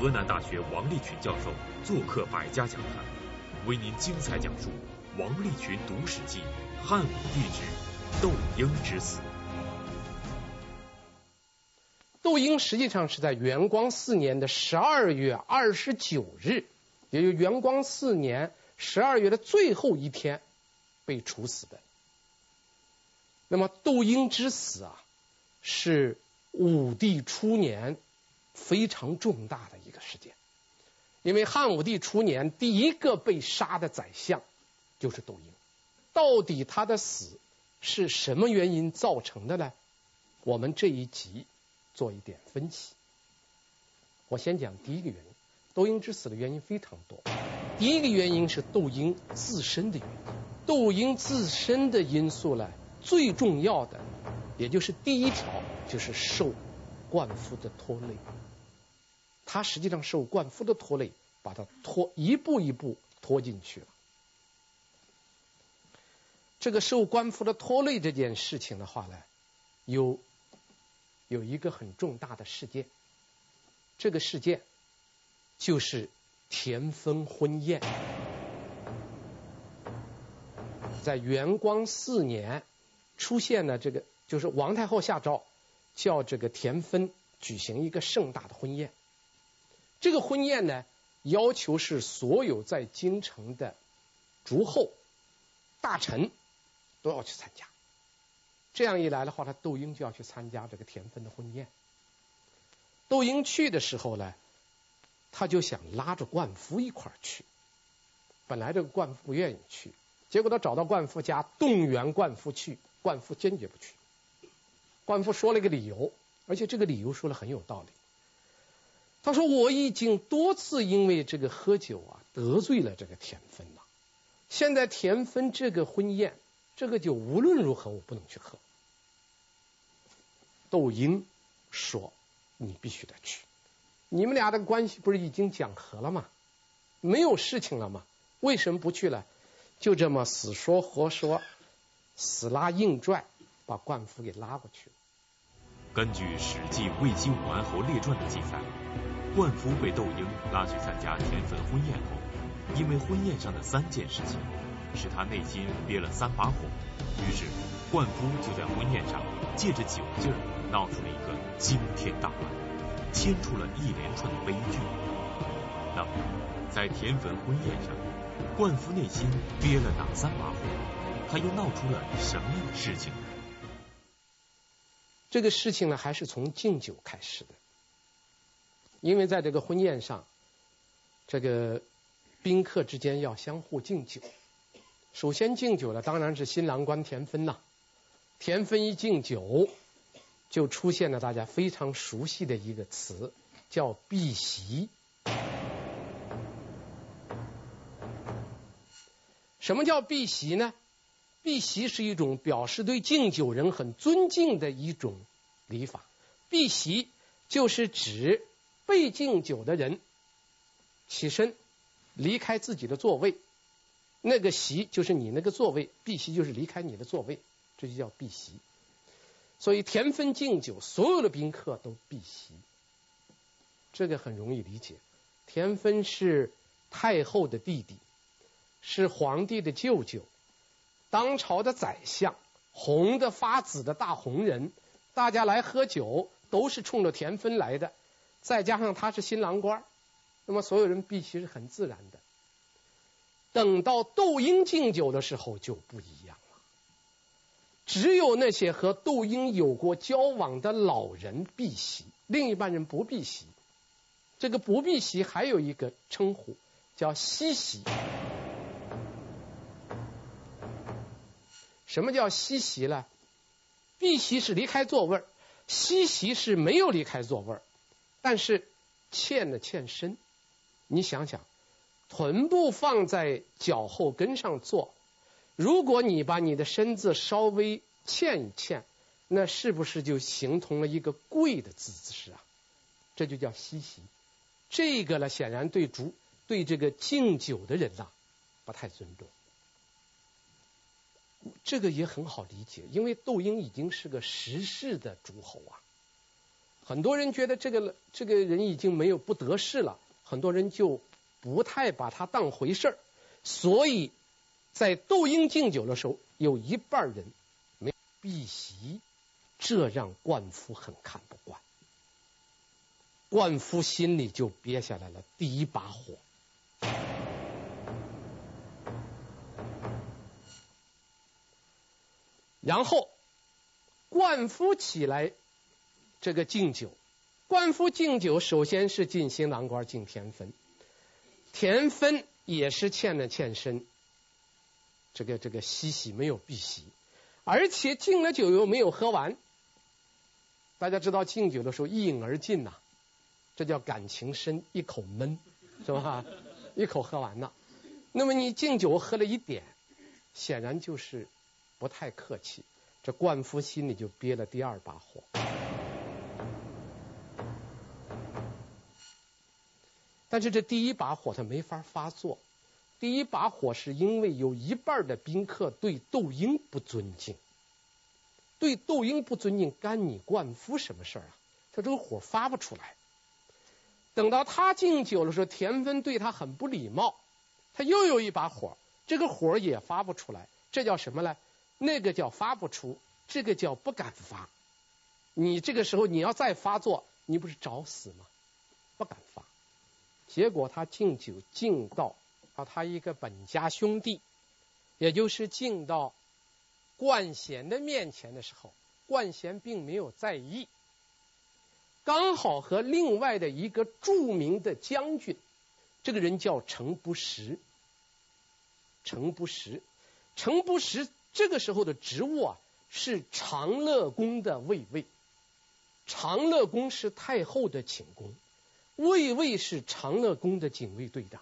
河南大学王立群教授做客百家讲坛，为您精彩讲述王立群读史记汉武帝之窦婴之死。窦婴实际上是在元光四年的十二月二十九日，也就元光四年十二月的最后一天被处死的。那么窦婴之死啊，是武帝初年非常重大的，因为汉武帝初年第一个被杀的宰相就是窦婴。到底他的死是什么原因造成的呢？我们这一集做一点分析。我先讲第一个原因，窦婴之死的原因非常多。第一个原因是窦婴自身的原因，窦婴自身的因素呢？最重要的，也就是第一条，就是受灌夫的拖累。他实际上受灌夫的拖累，把他拖一步一步拖进去了。这个受官府的拖累这件事情的话呢，有有一个很重大的事件，这个事件就是田丰婚宴，在元光四年。出现了这个，就是王太后下诏，叫这个田芬举行一个盛大的婚宴。这个婚宴呢，要求是所有在京城的诸侯、大臣都要去参加。这样一来的话，他窦婴就要去参加这个田芬的婚宴。窦婴去的时候呢，他就想拉着灌夫一块儿去。本来这个灌夫不愿意去，结果他找到灌夫家，动员灌夫去。灌夫坚决不去。灌夫说了一个理由，而且这个理由说的很有道理。他说：“我已经多次因为这个喝酒啊得罪了这个田芬了。现在田芬这个婚宴，这个酒无论如何我不能去喝。”窦婴说：“你必须得去。你们俩的关系不是已经讲和了吗？没有事情了吗？为什么不去了？就这么死说活说。”死拉硬拽，把冠夫给拉过去了。根据《史记魏晋武安侯列传》的记载，冠夫被窦婴拉去参加田汾婚宴后，因为婚宴上的三件事情，使他内心憋了三把火。于是，冠夫就在婚宴上借着酒劲儿，闹出了一个惊天大乱，牵出了一连串的悲剧。那么，在田汾婚宴上，冠夫内心憋了哪三把火？他又闹出了什么样的事情呢？这个事情呢，还是从敬酒开始的。因为在这个婚宴上，这个宾客之间要相互敬酒。首先敬酒的当然是新郎官田芬呐。田芬一敬酒，就出现了大家非常熟悉的一个词，叫避席。什么叫避席呢？避席是一种表示对敬酒人很尊敬的一种礼法。避席就是指被敬酒的人起身离开自己的座位，那个席就是你那个座位，避席就是离开你的座位，这就叫避席。所以田汾敬酒，所有的宾客都避席，这个很容易理解。田汾是太后的弟弟，是皇帝的舅舅。当朝的宰相，红的发紫的大红人，大家来喝酒都是冲着田汾来的。再加上他是新郎官，那么所有人避席是很自然的。等到窦婴敬酒的时候就不一样了，只有那些和窦婴有过交往的老人避席，另一半人不避席。这个不避席还有一个称呼叫西席。什么叫西席呢？避席是离开座位西席是没有离开座位但是欠了欠身。你想想，臀部放在脚后跟上坐，如果你把你的身子稍微欠一欠，那是不是就形同了一个跪的姿势啊？这就叫西席。这个呢，显然对主对这个敬酒的人呐不太尊重。这个也很好理解，因为窦婴已经是个实世的诸侯啊，很多人觉得这个这个人已经没有不得势了，很多人就不太把他当回事儿，所以在窦婴敬酒的时候，有一半人没避席，这让灌夫很看不惯。灌夫心里就憋下来了第一把火。然后，灌夫起来，这个敬酒，灌夫敬酒，首先是敬新郎官敬田汾，田汾也是欠了欠身，这个这个西喜没有避席，而且敬了酒又没有喝完。大家知道敬酒的时候一饮而尽呐，这叫感情深，一口闷，是吧？一口喝完了。那么你敬酒喝了一点，显然就是。不太客气，这灌夫心里就憋了第二把火。但是这第一把火他没法发作，第一把火是因为有一半的宾客对窦婴不尊敬，对窦婴不尊敬，干你灌夫什么事儿啊？他这个火发不出来。等到他敬酒的时候，田芬对他很不礼貌，他又有一把火，这个火也发不出来，这叫什么呢？那个叫发不出，这个叫不敢发。你这个时候你要再发作，你不是找死吗？不敢发。结果他敬酒敬到啊，他一个本家兄弟，也就是敬到冠贤的面前的时候，冠贤并没有在意，刚好和另外的一个著名的将军，这个人叫程不识。程不识，程不识。这个时候的职务啊，是长乐宫的卫尉。长乐宫是太后的寝宫，卫尉是长乐宫的警卫队长。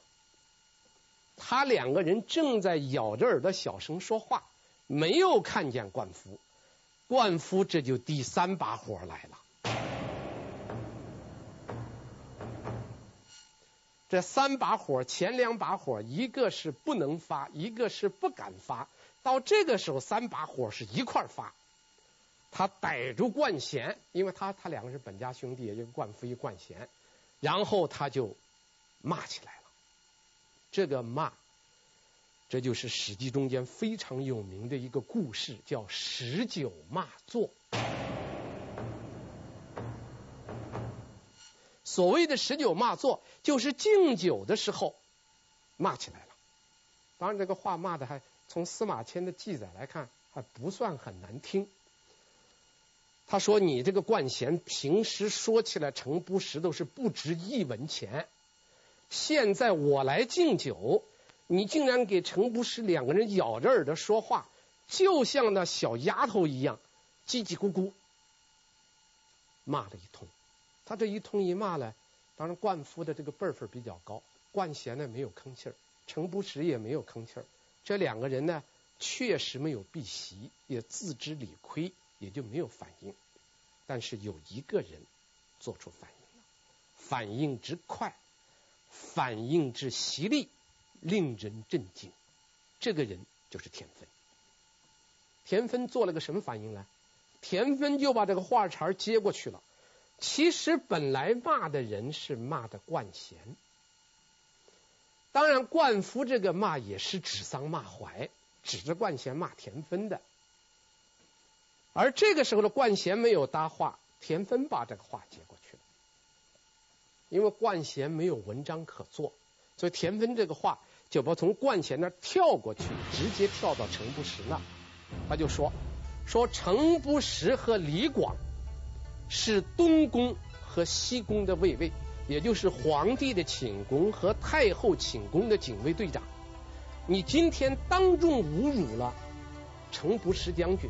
他两个人正在咬着耳朵小声说话，没有看见冠夫。冠夫这就第三把火来了。这三把火，前两把火，一个是不能发，一个是不敢发。到这个时候，三把火是一块发。他逮住冠贤，因为他他两个是本家兄弟，一个冠夫一冠贤，然后他就骂起来了。这个骂，这就是《史记》中间非常有名的一个故事，叫“十九骂作”。所谓的“十九骂作”，就是敬酒的时候骂起来了。当然，这个话骂的还。从司马迁的记载来看，还不算很难听。他说：“你这个冠贤平时说起来，程不识都是不值一文钱。现在我来敬酒，你竟然给程不识两个人咬着耳朵说话，就像那小丫头一样，叽叽咕咕骂了一通。他这一通一骂呢，当然冠夫的这个辈分比较高，冠贤呢没有吭气儿，程不识也没有吭气儿。”这两个人呢，确实没有避席，也自知理亏，也就没有反应。但是有一个人做出反应了，反应之快，反应之犀利，令人震惊。这个人就是田汾。田汾做了个什么反应呢？田汾就把这个话茬接过去了。其实本来骂的人是骂的冠贤。当然，冠夫这个骂也是指桑骂槐，指着冠贤骂田汾的。而这个时候的冠贤没有搭话，田汾把这个话接过去了。因为冠贤没有文章可做，所以田汾这个话就把从冠贤那跳过去，直接跳到程不识那。他就说：“说程不识和李广是东宫和西宫的卫尉。”也就是皇帝的寝宫和太后寝宫的警卫队长，你今天当众侮辱了程不识将军，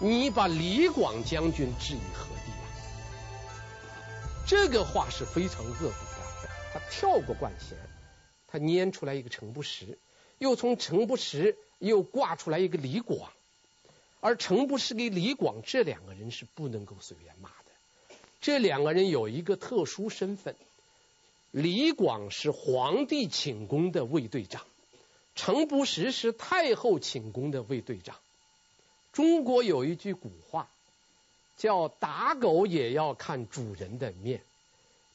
你把李广将军置于何地啊？这个话是非常恶毒的。他跳过冠贤，他拈出来一个程不识，又从程不识又挂出来一个李广，而程不识跟李广这两个人是不能够随便骂的。这两个人有一个特殊身份，李广是皇帝寝宫的卫队长，程不识是太后寝宫的卫队长。中国有一句古话，叫打狗也要看主人的面。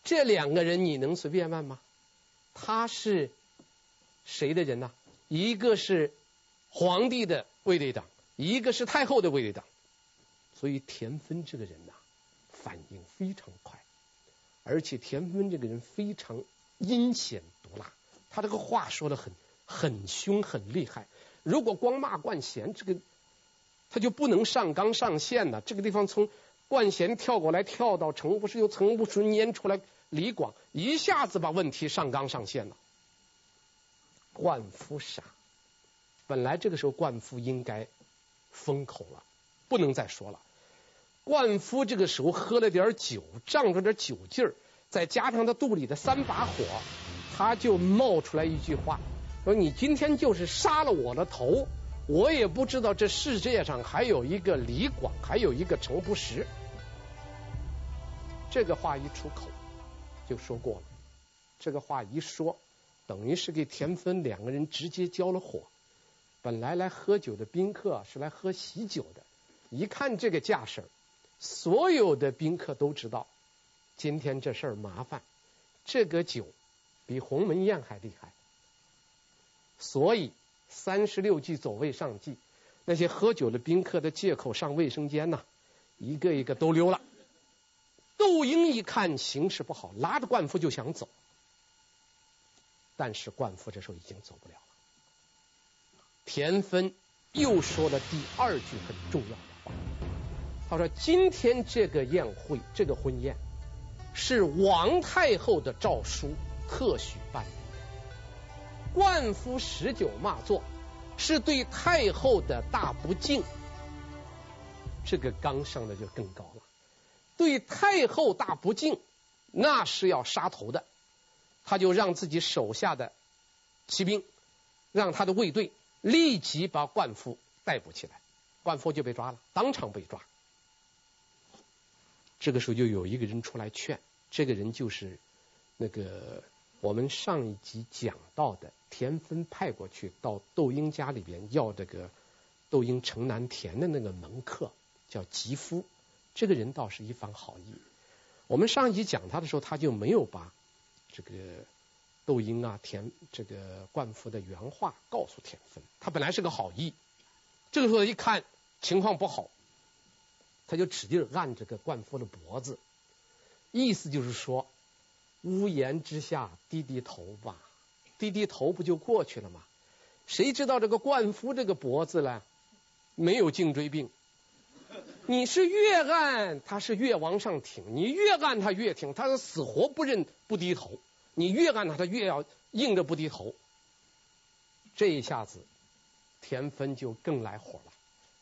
这两个人你能随便问吗？他是谁的人呢？一个是皇帝的卫队长，一个是太后的卫队长。所以田芬这个人呐，反应非常快，而且田芬这个人非常阴险毒辣，他这个话说的很很凶很厉害。如果光骂冠贤，这个他就不能上纲上线了。这个地方从冠贤跳过来跳到程不是，又程不是撵出来李广，一下子把问题上纲上线了。冠夫傻，本来这个时候冠夫应该封口了，不能再说了。冠夫这个时候喝了点酒，仗着点酒劲儿，再加上他肚里的三把火，他就冒出来一句话。说你今天就是杀了我的头，我也不知道这世界上还有一个李广，还有一个程不识。这个话一出口就说过了，这个话一说，等于是给田芬两个人直接交了火。本来来喝酒的宾客是来喝喜酒的，一看这个架势，所有的宾客都知道今天这事儿麻烦，这个酒比鸿门宴还厉害。所以三十六计走为上计，那些喝酒的宾客的借口上卫生间呐，一个一个都溜了。窦婴一看形势不好，拉着灌夫就想走，但是灌夫这时候已经走不了了。田芬又说了第二句很重要的话，他说：“今天这个宴会，这个婚宴是王太后的诏书，特许办的。”冠夫十九骂作，是对太后的大不敬。这个纲上的就更高了，对太后大不敬，那是要杀头的。他就让自己手下的骑兵，让他的卫队立即把冠夫逮捕起来，冠夫就被抓了，当场被抓。这个时候就有一个人出来劝，这个人就是那个。我们上一集讲到的田芬派过去到窦婴家里边要这个窦婴城南田的那个门客叫吉夫，这个人倒是一番好意。我们上一集讲他的时候，他就没有把这个窦婴啊田这个灌夫的原话告诉田芬，他本来是个好意。这个时候一看情况不好，他就使劲按这个灌夫的脖子，意思就是说。屋檐之下，低低头吧，低低头不就过去了吗？谁知道这个冠夫这个脖子呢，没有颈椎病。你是越按，他是越往上挺；你越按，他越挺。他是死活不认不低头。你越按他，他越要硬着不低头。这一下子，田芬就更来火了，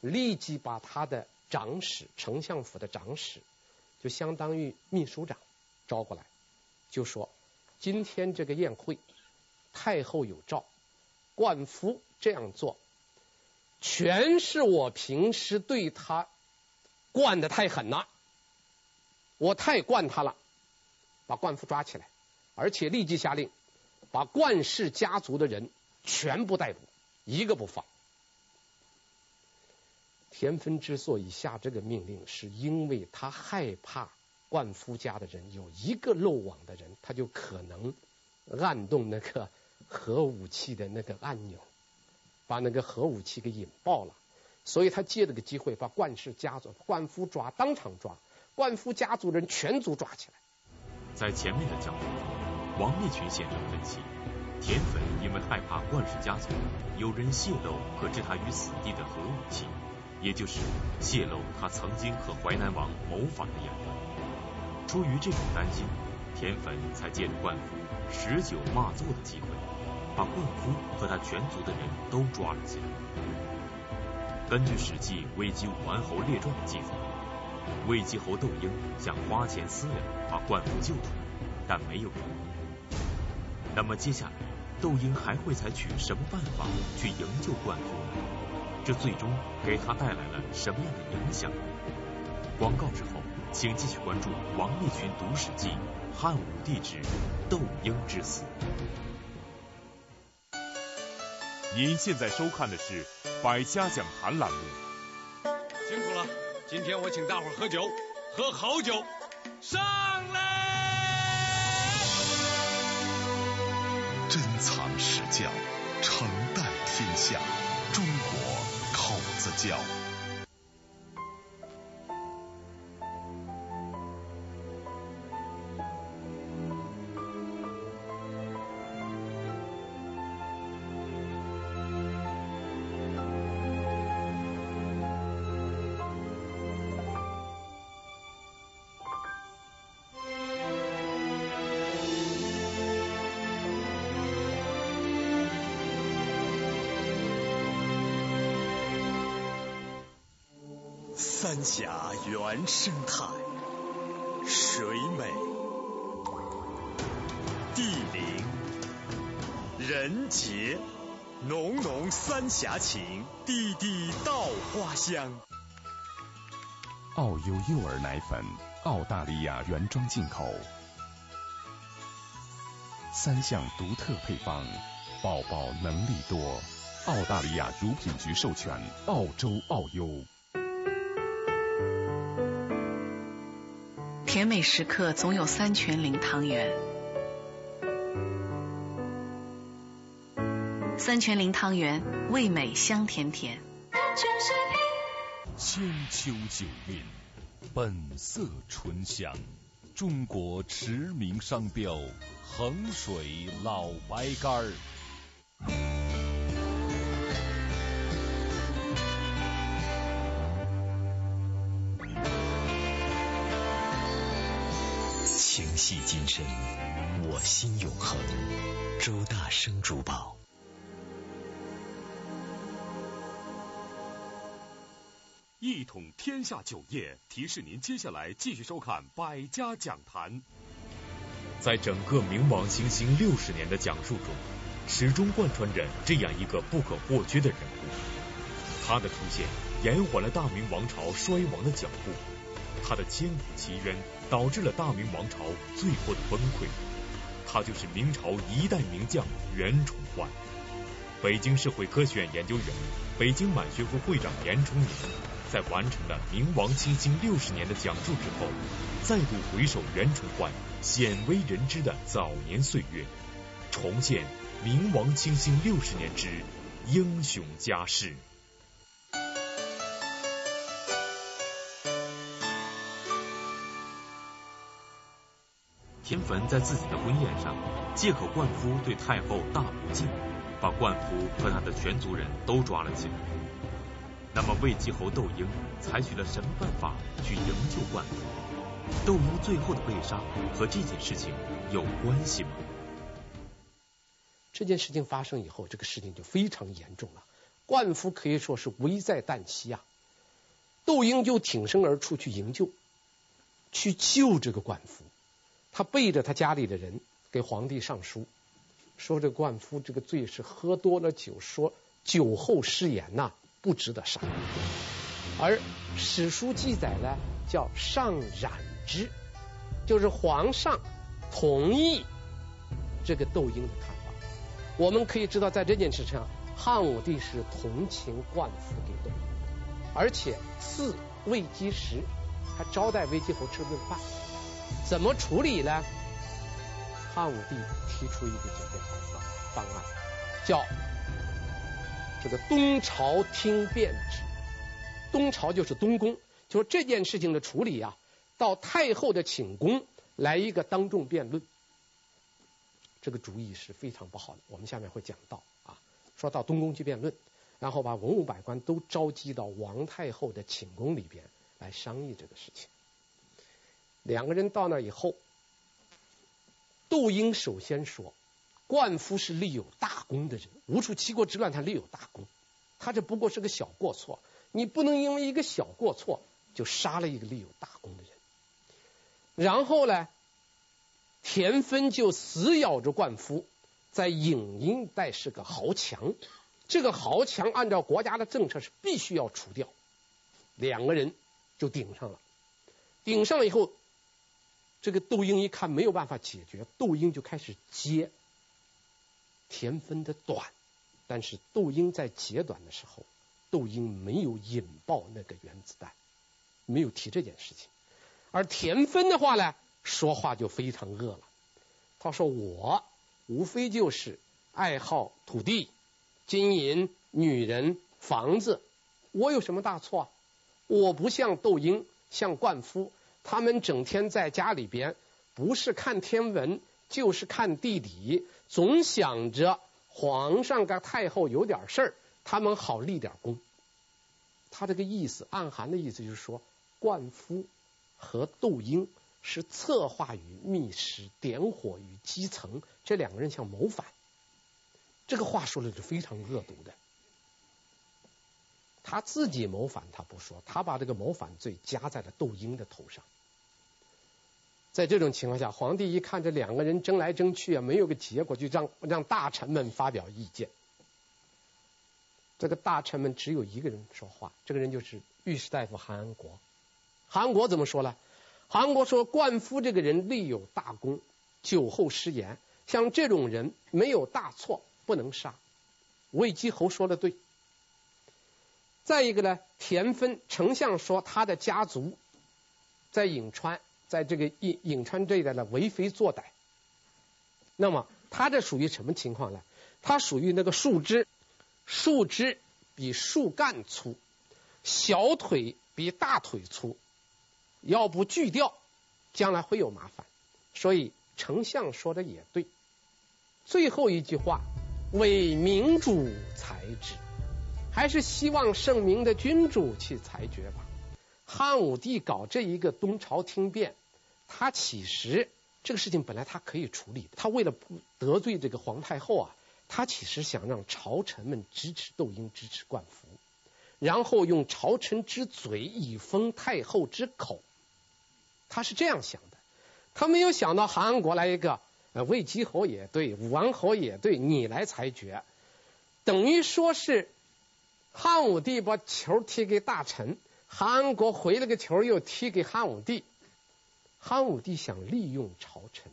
立即把他的长史，丞相府的长史，就相当于秘书长招过来。就说今天这个宴会，太后有诏，冠夫这样做，全是我平时对他惯的太狠了，我太惯他了，把冠夫抓起来，而且立即下令把冠氏家族的人全部逮捕，一个不放。田芬之所以下这个命令，是因为他害怕。冠夫家的人有一个漏网的人，他就可能按动那个核武器的那个按钮，把那个核武器给引爆了。所以他借这个机会把冠氏家族、冠夫抓，当场抓，冠夫家族人全族抓起来。在前面的讲述中，王立群先生分析，田汾因为害怕冠氏家族有人泄露和置他于死地的核武器，也就是泄露他曾经和淮南王谋反的言论。出于这种担心，田汾才借着冠夫十九骂作的机会，把冠夫和他全族的人都抓了起来。根据《史记·魏姬武安侯列传》的记载，魏姬侯窦婴想花钱私了把冠夫救出来，但没有成功。那么接下来，窦婴还会采取什么办法去营救冠夫呢？这最终给他带来了什么样的影响？广告之后。请继续关注王立群读《史记·汉武帝之窦婴之死》。您现在收看的是《百家讲坛》栏目。辛苦了，今天我请大伙儿喝酒，喝好酒，上来！珍藏史教，承代天下，中国口子窖。三峡原生态，水美、地灵、人杰，浓浓三峡情，地地稻花香。澳优幼儿奶粉，澳大利亚原装进口，三项独特配方，宝宝能力多。澳大利亚乳品局授权，澳洲澳优。甜美时刻总有三全零汤圆，三全零汤圆味美香甜甜。千秋酒韵，本色醇香，中国驰名商标衡水老白干儿。系今生，我心永恒。周大生珠宝。一统天下酒业提示您接下来继续收看《百家讲坛》。在整个明王兴兴六十年的讲述中，始终贯穿着这样一个不可或缺的人物。他的出现延缓了大明王朝衰亡的脚步，他的千古奇冤导致了大明王朝最后的崩溃。他就是明朝一代名将袁崇焕。北京社会科学院研究员、北京满学会会长严崇年，在完成了明王清兴六十年的讲述之后，再度回首袁崇焕鲜为人知的早年岁月，重现明王清兴六十年之英雄家世。田汾在自己的婚宴上，借口灌夫对太后大不敬，把灌夫和他的全族人都抓了起来。那么魏继侯窦婴采取了什么办法去营救灌夫？窦婴最后的被杀和这件事情有关系吗？这件事情发生以后，这个事情就非常严重了。灌夫可以说是危在旦夕啊。窦婴就挺身而出去营救，去救这个灌夫。他背着他家里的人给皇帝上书，说这冠夫这个罪是喝多了酒，说酒后失言呐，不值得杀。而史书记载呢，叫上染之，就是皇上同意这个窦婴的看法。我们可以知道，在这件事上，汉武帝是同情冠夫给窦婴，而且赐魏姬时，还招待魏继侯吃顿饭。怎么处理呢？汉武帝提出一个解决方案，方案叫这个东朝听变制。东朝就是东宫，就说这件事情的处理啊，到太后的寝宫来一个当众辩论。这个主意是非常不好的，我们下面会讲到啊，说到东宫去辩论，然后把文武百官都召集到王太后的寝宫里边来商议这个事情。两个人到那以后，窦婴首先说：“灌夫是立有大功的人，吴楚七国之乱，他立有大功，他这不过是个小过错，你不能因为一个小过错就杀了一个立有大功的人。”然后呢，田芬就死咬着灌夫，在颍阴带是个豪强，这个豪强按照国家的政策是必须要除掉。两个人就顶上了，顶上了以后。这个窦婴一看没有办法解决，窦婴就开始揭田汾的短，但是窦婴在截短的时候，窦婴没有引爆那个原子弹，没有提这件事情。而田芬的话呢，说话就非常恶了。他说：“我无非就是爱好土地、金银、女人、房子，我有什么大错？我不像窦婴、像灌夫，他们整天在家里边，不是看天文，就是看地理，总想着皇上跟太后有点事儿，他们好立点功。”他这个意思暗含的意思就是说，灌夫。和窦婴是策划与密室、点火与基层，这两个人想谋反。这个话说的是非常恶毒的。他自己谋反他不说，他把这个谋反罪加在了窦婴的头上。在这种情况下，皇帝一看这两个人争来争去啊，没有个结果，就让让大臣们发表意见。这个大臣们只有一个人说话，这个人就是御史大夫韩安国。韩国怎么说呢？韩国说灌夫这个人立有大功，酒后失言，像这种人没有大错，不能杀。魏姬侯说的对。再一个呢，田芬丞相说他的家族在颍川，在这个颍颍川这一带呢为非作歹。那么他这属于什么情况呢？他属于那个树枝，树枝比树干粗，小腿比大腿粗。要不锯掉，将来会有麻烦。所以丞相说的也对。最后一句话，为民主裁之，还是希望圣明的君主去裁决吧。汉武帝搞这一个东朝听变，他其实这个事情本来他可以处理，他为了不得罪这个皇太后啊，他其实想让朝臣们支持窦婴，支持灌服，然后用朝臣之嘴以封太后之口。他是这样想的，他没有想到韩国来一个，呃，魏姬侯也对，武王侯也对，你来裁决，等于说是汉武帝把球踢给大臣，韩国回了个球又踢给汉武帝。汉武帝想利用朝臣，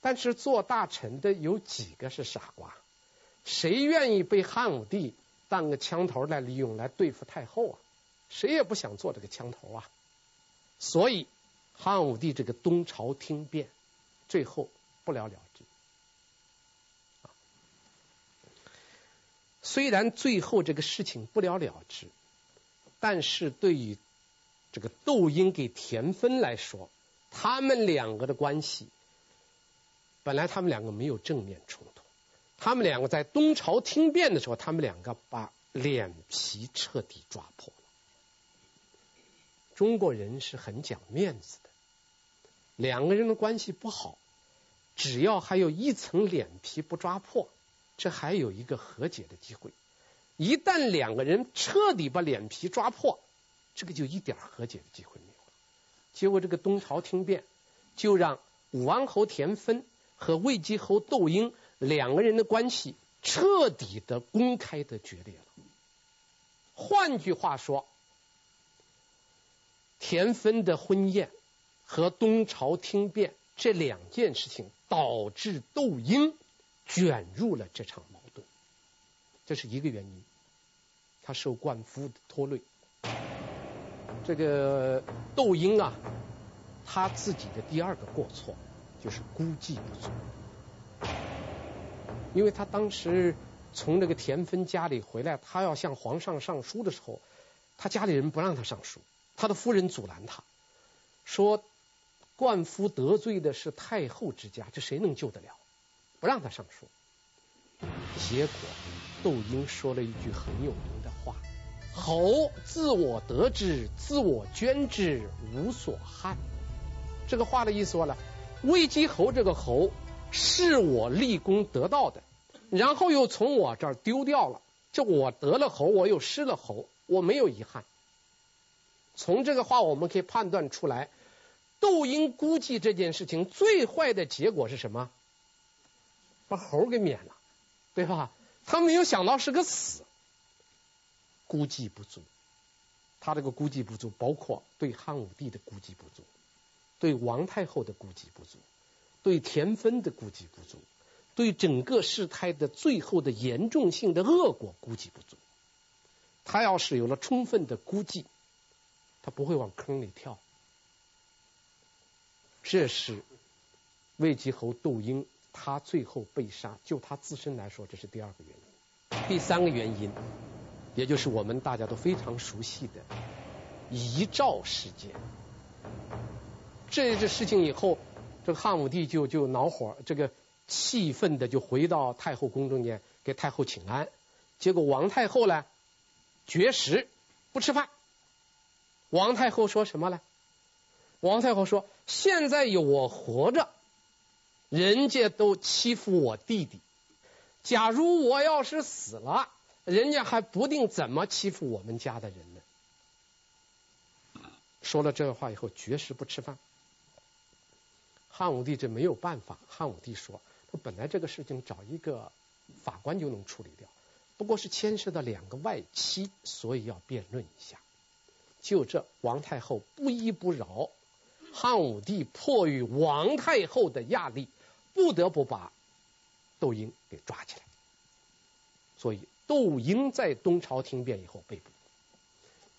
但是做大臣的有几个是傻瓜？谁愿意被汉武帝当个枪头来利用来对付太后啊？谁也不想做这个枪头啊，所以。汉武帝这个东朝听变，最后不了了之。虽然最后这个事情不了了之，但是对于这个窦婴给田芬来说，他们两个的关系，本来他们两个没有正面冲突，他们两个在东朝听变的时候，他们两个把脸皮彻底抓破了。中国人是很讲面子的。两个人的关系不好，只要还有一层脸皮不抓破，这还有一个和解的机会。一旦两个人彻底把脸皮抓破，这个就一点和解的机会没有了。结果这个东朝听变，就让武王侯田芬和魏姬侯窦婴两个人的关系彻底的公开的决裂了。换句话说，田芬的婚宴。和东朝听变这两件事情，导致窦婴卷入了这场矛盾，这是一个原因。他受灌夫的拖累。这个窦婴啊，他自己的第二个过错就是估计不足，因为他当时从那个田芬家里回来，他要向皇上上书的时候，他家里人不让他上书，他的夫人阻拦他说。灌夫得罪的是太后之家，这谁能救得了？不让他上书。结果窦婴说了一句很有名的话：“侯自我得之，自我捐之，无所憾。”这个话的意思话呢，魏姬侯这个侯是我立功得到的，然后又从我这儿丢掉了，就我得了侯，我又失了侯，我没有遗憾。从这个话我们可以判断出来。窦婴估计这件事情最坏的结果是什么？把猴给免了，对吧？他没有想到是个死，估计不足。他这个估计不足，包括对汉武帝的估计不足，对王太后的估计不足，对田芬的估计不足，对整个事态的最后的严重性的恶果估计不足。他要是有了充分的估计。他不会往坑里跳。这是魏吉侯窦婴他最后被杀，就他自身来说，这是第二个原因。第三个原因，也就是我们大家都非常熟悉的遗诏事件。这这事情以后，这个汉武帝就就恼火，这个气愤的就回到太后宫中间给太后请安。结果王太后呢，绝食不吃饭。王太后说什么呢？王太后说：“现在有我活着，人家都欺负我弟弟；假如我要是死了，人家还不定怎么欺负我们家的人呢。”说了这话以后，绝食不吃饭。汉武帝这没有办法。汉武帝说：“他本来这个事情找一个法官就能处理掉，不过是牵涉到两个外戚，所以要辩论一下。”就这，王太后不依不饶，汉武帝迫于王太后的压力，不得不把窦婴给抓起来。所以，窦婴在东朝听变以后被捕。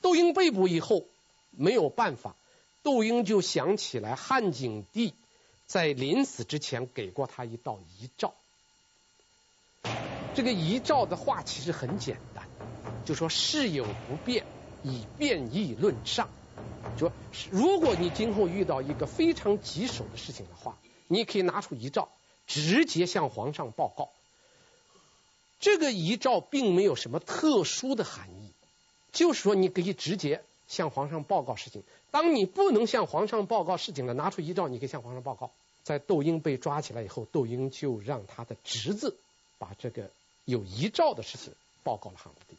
窦婴被捕以后，没有办法，窦婴就想起来汉景帝在临死之前给过他一道遗诏。这个遗诏的话其实很简单，就说事有不便。以变易论上，说如果你今后遇到一个非常棘手的事情的话，你可以拿出遗诏，直接向皇上报告。这个遗诏并没有什么特殊的含义，就是说你可以直接向皇上报告事情。当你不能向皇上报告事情了，拿出遗诏，你可以向皇上报告。在窦婴被抓起来以后，窦婴就让他的侄子把这个有遗诏的事情报告了汉武帝。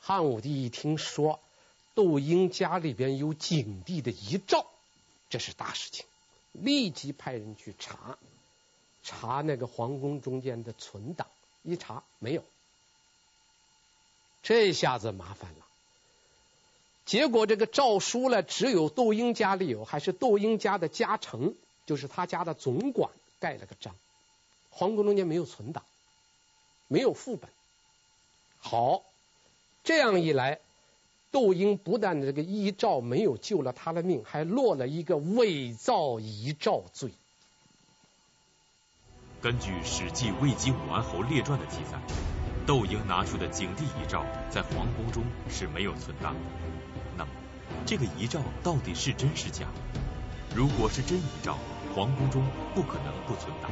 汉武帝一听说窦婴家里边有景帝的遗诏，这是大事情，立即派人去查，查那个皇宫中间的存档，一查没有，这下子麻烦了。结果这个诏书呢，只有窦婴家里有，还是窦婴家的家臣，就是他家的总管盖了个章，皇宫中间没有存档，没有副本。好。这样一来，窦婴不但这个遗诏没有救了他的命，还落了一个伪造遗诏罪。根据《史记魏晋武安侯列传》的记载，窦婴拿出的景帝遗诏在皇宫中是没有存档的。那么，这个遗诏到底是真是假？如果是真遗诏，皇宫中不可能不存档；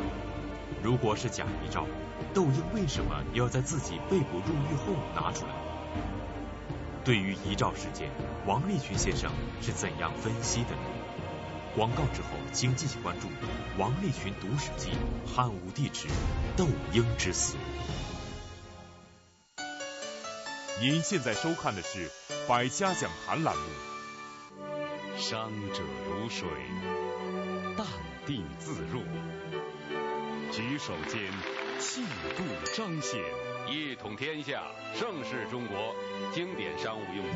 如果是假遗诏，窦婴为什么要在自己被捕入狱后拿出来？对于遗诏事件，王立群先生是怎样分析的呢？广告之后，请继续关注王立群读史记《汉武帝之窦婴之死》。您现在收看的是《百家讲坛》栏目。伤者如水，淡定自若，举手间气度彰显。一统天下，盛世中国，经典商务用酒。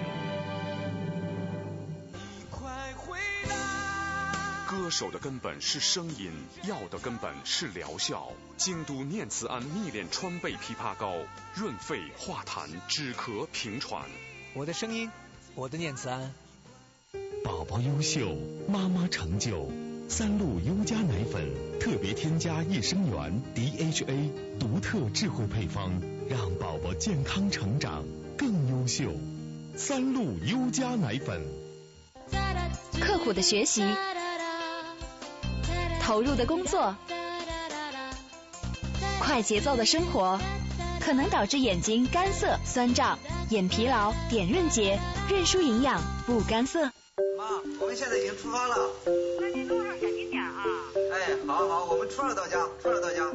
歌手的根本是声音，药的根本是疗效。京都念慈庵秘炼川贝枇杷膏，润肺化痰，止咳平喘。我的声音，我的念慈庵。宝宝优秀，妈妈成就。三鹿优佳奶粉特别添加益生元 DHA，独特智慧配方，让宝宝健康成长更优秀。三鹿优佳奶粉。刻苦的学习，投入的工作，快节奏的生活，可能导致眼睛干涩、酸胀、眼疲劳、点润结。润舒营养不干涩。妈，我们现在已经出发了。那你路上小心点啊。哎，好好，我们初二到家，初二到家。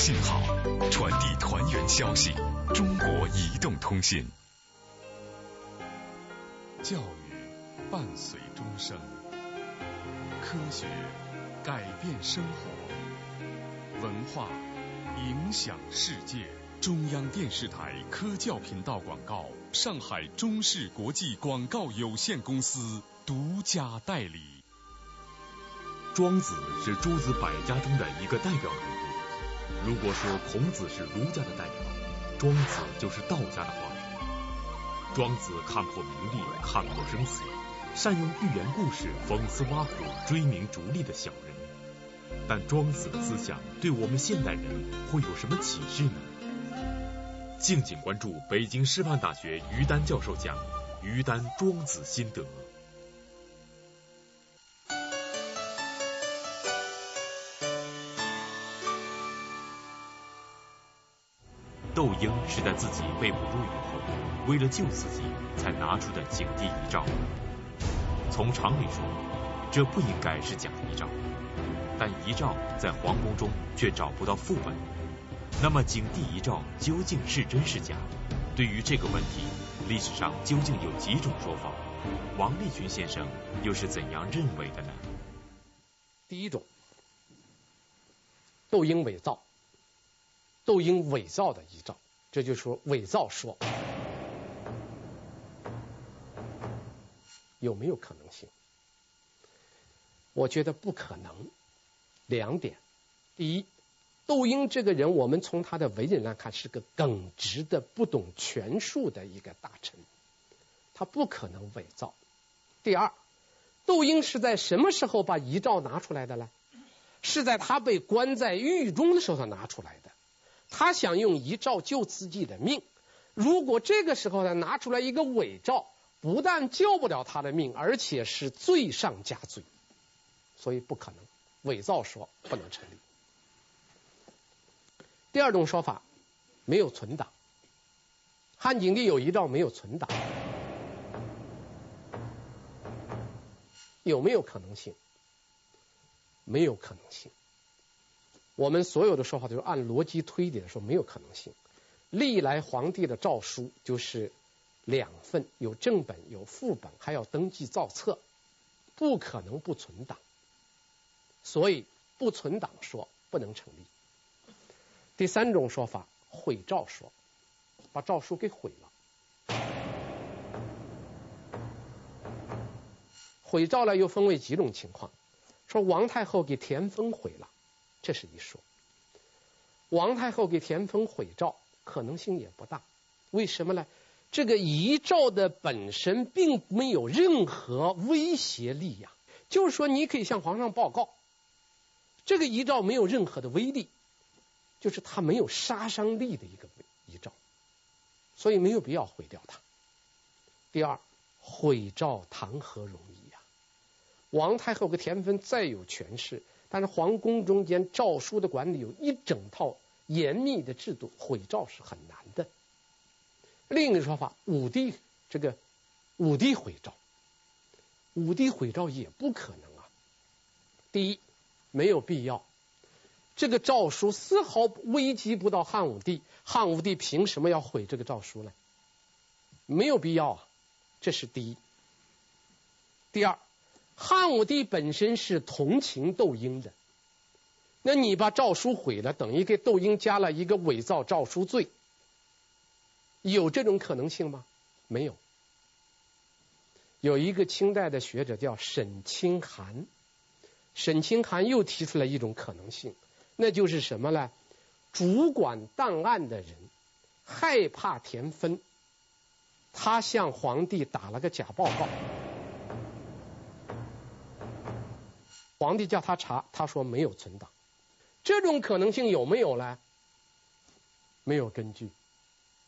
信号，传递团圆消息。中国移动通信。教育伴随终生，科学改变生活，文化影响世界。中央电视台科教频道广告，上海中视国际广告有限公司独家代理。庄子是诸子百家中的一个代表人物。如果说孔子是儒家的代表，庄子就是道家的化身。庄子看破名利，看破生死，善用寓言故事讽刺挖苦追名逐利的小人。但庄子的思想对我们现代人会有什么启示呢？敬请关注北京师范大学于丹教授讲于丹庄子心得。窦婴是在自己被捕入狱后，为了救自己才拿出的景帝遗诏。从常理说，这不应该是假遗诏，但遗诏在皇宫中却找不到副本。那么景帝遗诏究竟是真是假？对于这个问题，历史上究竟有几种说法？王立群先生又是怎样认为的呢？第一种，窦婴伪造，窦婴伪造的遗诏，这就说伪造说，有没有可能性？我觉得不可能。两点，第一。窦婴这个人，我们从他的为人来看，是个耿直的、不懂权术的一个大臣，他不可能伪造。第二，窦婴是在什么时候把遗诏拿出来的呢？是在他被关在狱中的时候他拿出来的。他想用遗诏救自己的命，如果这个时候他拿出来一个伪诏，不但救不了他的命，而且是罪上加罪，所以不可能伪造说不能成立。第二种说法，没有存档。汉景帝有遗诏，没有存档，有没有可能性？没有可能性。我们所有的说法都是按逻辑推理的说，没有可能性。历来皇帝的诏书就是两份，有正本，有副本，还要登记造册，不可能不存档。所以不存档说不能成立。第三种说法，毁诏说，把诏书给毁了。毁诏呢，又分为几种情况。说王太后给田丰毁了，这是一说。王太后给田丰毁诏，可能性也不大。为什么呢？这个遗诏的本身并没有任何威胁力呀。就是说，你可以向皇上报告，这个遗诏没有任何的威力。就是他没有杀伤力的一个遗诏，所以没有必要毁掉它。第二，毁诏谈何容易呀？王太后和田丰再有权势，但是皇宫中间诏书的管理有一整套严密的制度，毁诏是很难的。另一个说法，武帝这个武帝毁诏，武帝毁诏也不可能啊。第一，没有必要。这个诏书丝毫危及不到汉武帝，汉武帝凭什么要毁这个诏书呢？没有必要啊，这是第一。第二，汉武帝本身是同情窦婴的，那你把诏书毁了，等于给窦婴加了一个伪造诏书罪，有这种可能性吗？没有。有一个清代的学者叫沈清寒，沈清寒又提出来一种可能性。那就是什么呢？主管档案的人害怕田丰，他向皇帝打了个假报告。皇帝叫他查，他说没有存档。这种可能性有没有呢？没有根据，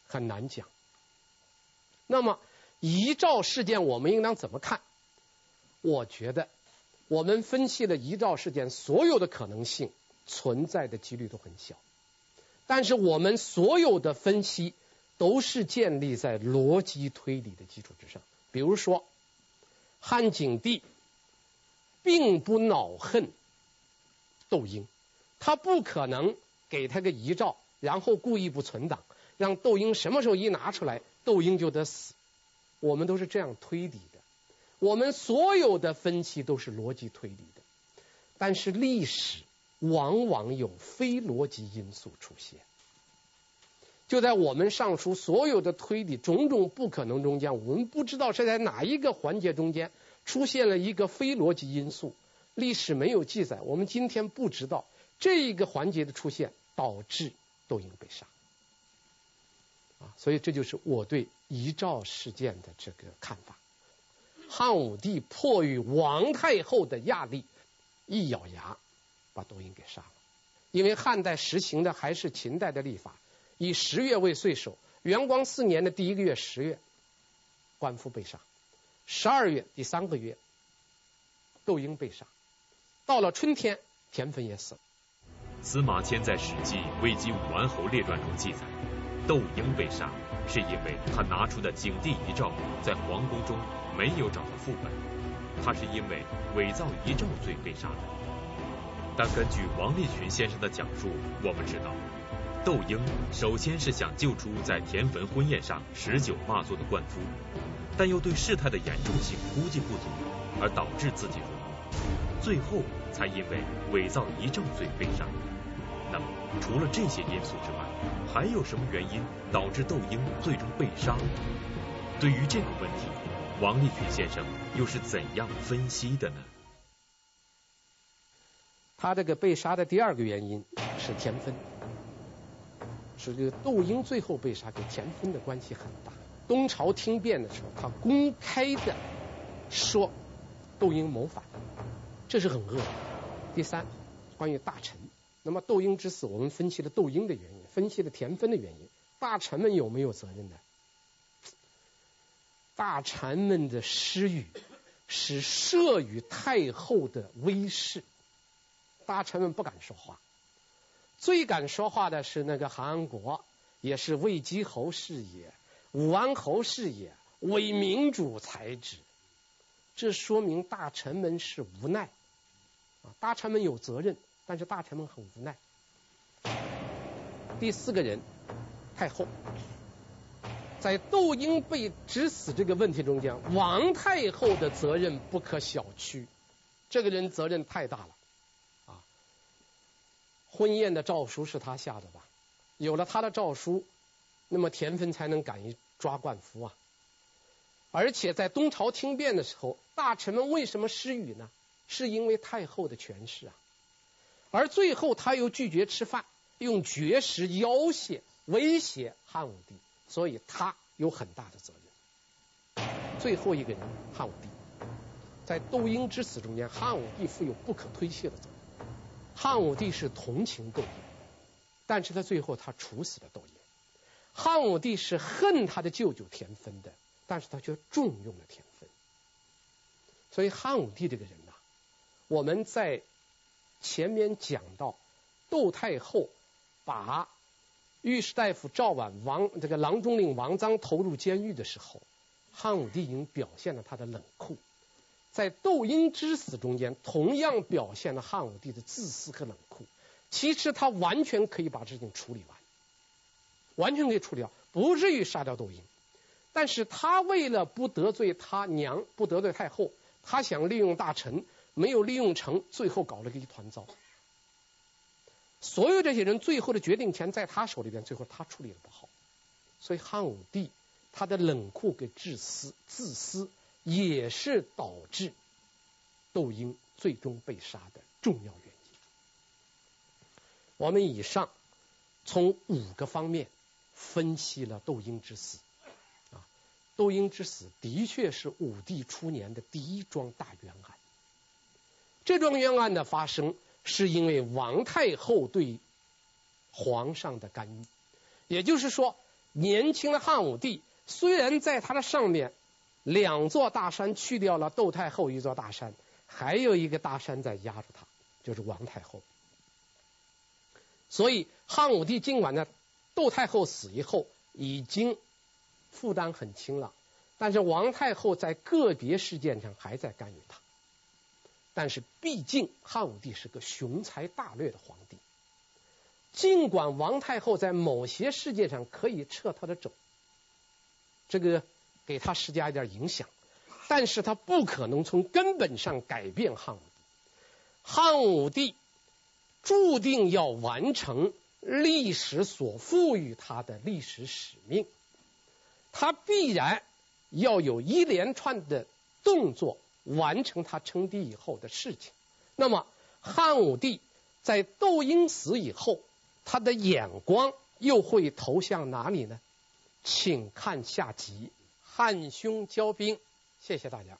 很难讲。那么遗诏事件我们应当怎么看？我觉得我们分析了遗诏事件所有的可能性。存在的几率都很小，但是我们所有的分析都是建立在逻辑推理的基础之上。比如说，汉景帝并不恼恨窦婴，他不可能给他个遗诏，然后故意不存档，让窦婴什么时候一拿出来，窦婴就得死。我们都是这样推理的，我们所有的分析都是逻辑推理的，但是历史。往往有非逻辑因素出现，就在我们上述所有的推理种种不可能中间，我们不知道是在哪一个环节中间出现了一个非逻辑因素，历史没有记载，我们今天不知道这一个环节的出现导致窦婴被杀。啊，所以这就是我对遗诏事件的这个看法。汉武帝迫于王太后的压力，一咬牙把窦婴给杀了。因为汉代实行的还是秦代的历法，以十月为岁首。元光四年的第一个月十月，官夫被杀；十二月第三个月，窦婴被杀。到了春天，田汾也死了。司马迁在《史记·魏姬武安侯列传》中记载，窦婴被杀是因为他拿出的景帝遗诏在皇宫中没有找到副本，他是因为伪造遗诏罪被杀的。但根据王立群先生的讲述，我们知道。窦婴首先是想救出在田汾婚宴上持酒骂作的灌夫，但又对事态的严重性估计不足，而导致自己入狱，最后才因为伪造遗证罪被杀。那么，除了这些因素之外，还有什么原因导致窦婴最终被杀？对于这个问题，王立群先生又是怎样分析的呢？他这个被杀的第二个原因是田芬。是这个窦婴最后被杀，跟田芬的关系很大。东朝听变的时候，他公开的说窦婴谋反，这是很恶。第三，关于大臣，那么窦婴之死，我们分析了窦婴的原因，分析了田汾的原因，大臣们有没有责任呢？大臣们的失语是慑于太后的威势，大臣们不敢说话。最敢说话的是那个韩安国，也是魏姬侯是也，武安侯是也，为民主才之。这说明大臣们是无奈啊，大臣们有责任，但是大臣们很无奈。第四个人，太后，在窦婴被指死这个问题中间，王太后的责任不可小觑，这个人责任太大了。啊婚宴的诏书是他下的吧？有了他的诏书，那么田汾才能敢于抓灌夫啊！而且在东朝听变的时候，大臣们为什么失语呢？是因为太后的权势啊！而最后他又拒绝吃饭，用绝食要挟威胁汉武帝，所以他有很大的责任。最后一个人，汉武帝，在窦婴之死中间，汉武帝负有不可推卸的责任。汉武帝是同情窦婴，但是他最后他处死了窦婴。汉武帝是恨他的舅舅田汾的，但是他却重用了田汾。所以汉武帝这个人呐，我们在前面讲到窦太后把御史大夫赵绾、王这个郎中令王臧投入监狱的时候，汉武帝已经表现了他的冷酷。在窦婴之死中间，同样表现了汉武帝的自私和冷酷。其实他完全可以把事情处理完，完全可以处理掉，不至于杀掉窦婴。但是他为了不得罪他娘，不得罪太后，他想利用大臣，没有利用成，最后搞了个一团糟。所有这些人最后的决定权在他手里边，最后他处理的不好。所以汉武帝他的冷酷跟自私，自私。也是导致窦婴最终被杀的重要原因。我们以上从五个方面分析了窦婴之死。啊，窦婴之死的确是武帝初年的第一桩大冤案。这桩冤案的发生，是因为王太后对皇上的干预。也就是说，年轻的汉武帝虽然在他的上面。两座大山去掉了，窦太后一座大山，还有一个大山在压着他，就是王太后。所以汉武帝尽管呢，窦太后死以后已经负担很轻了，但是王太后在个别事件上还在干预他。但是毕竟汉武帝是个雄才大略的皇帝，尽管王太后在某些事件上可以撤他的肘，这个。给他施加一点影响，但是他不可能从根本上改变汉武帝。汉武帝注定要完成历史所赋予他的历史使命，他必然要有一连串的动作完成他称帝以后的事情。那么汉武帝在窦婴死以后，他的眼光又会投向哪里呢？请看下集《汉匈交兵》。谢谢大家。